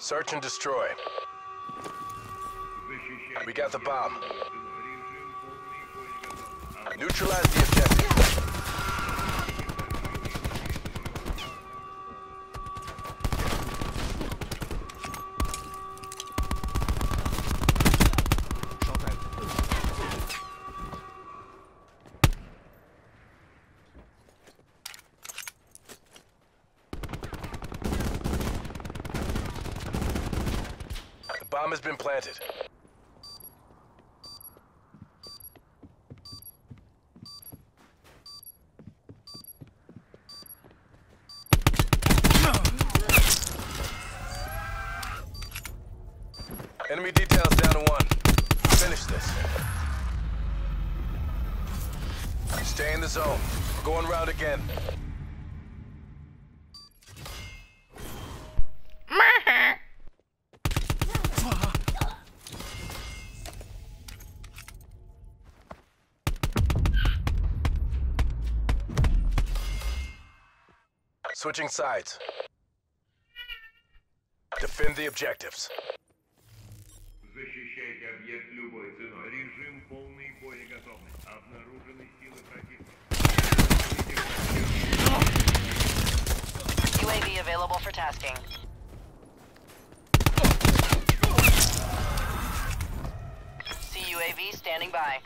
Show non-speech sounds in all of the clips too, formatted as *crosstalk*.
Search and destroy. We got the bomb. Neutralize the objective. Bomb has been planted. Enemy details down to one. Finish this. Stay in the zone. We're going round again. Switching sides. Defend the objectives. Защищайте объект любой ценой. Режим полной боеготовности. Обнаружены силы противника. UAV available for tasking. CUAV standing by.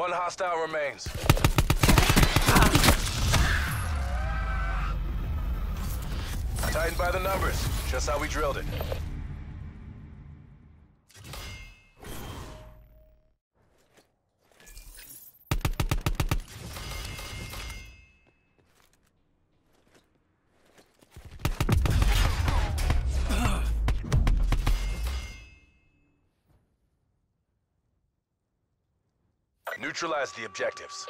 One hostile remains. Tightened by the numbers, just how we drilled it. Neutralize the objectives.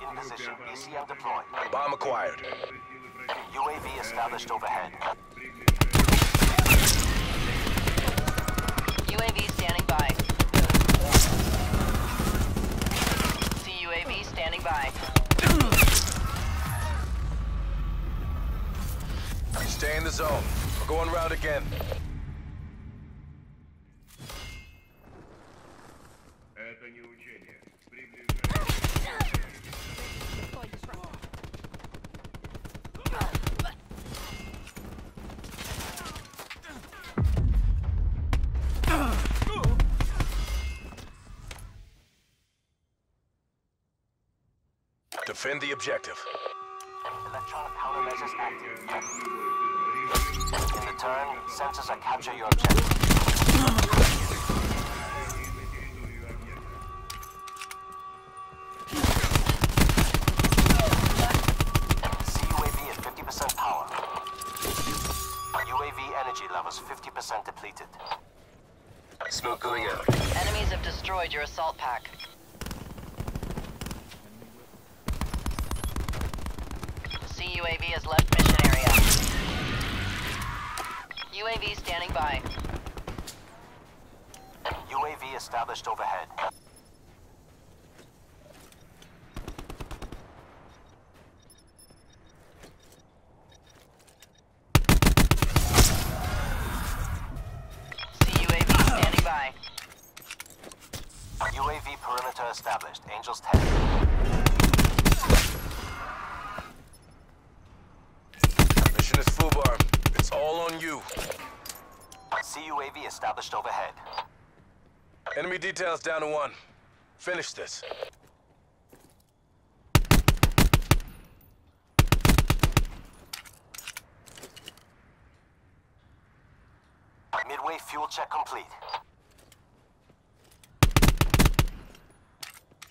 In position. ECM deployed. Bomb acquired. UAV established overhead. UAV standing by. CUAV standing by. Stay in the zone. We're going round again. Defend the objective. Electronic countermeasures active. In the turn, sensors are capture your objective. CUAV at 50% power. UAV energy levels 50% depleted. Smoke going out. Enemies have destroyed your assault pack. CUAV has left mission area. UAV standing by. UAV established overhead. CUAV standing by. UAV perimeter established. Angels 10. Mission is FUBAR. It's all on you. CUAV established overhead. Enemy details down to one. Finish this. Midway fuel check complete.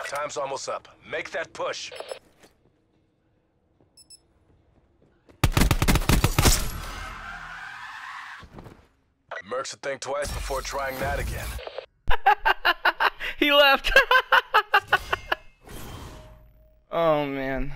Time's almost up. Make that push. Mercs would think twice before trying that again. *laughs* he left. *laughs* oh man.